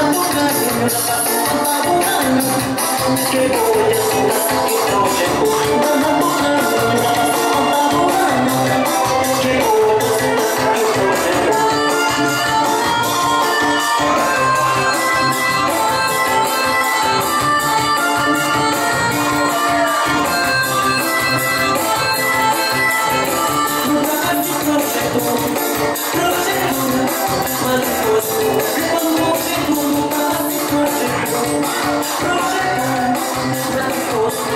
I'm Thank you.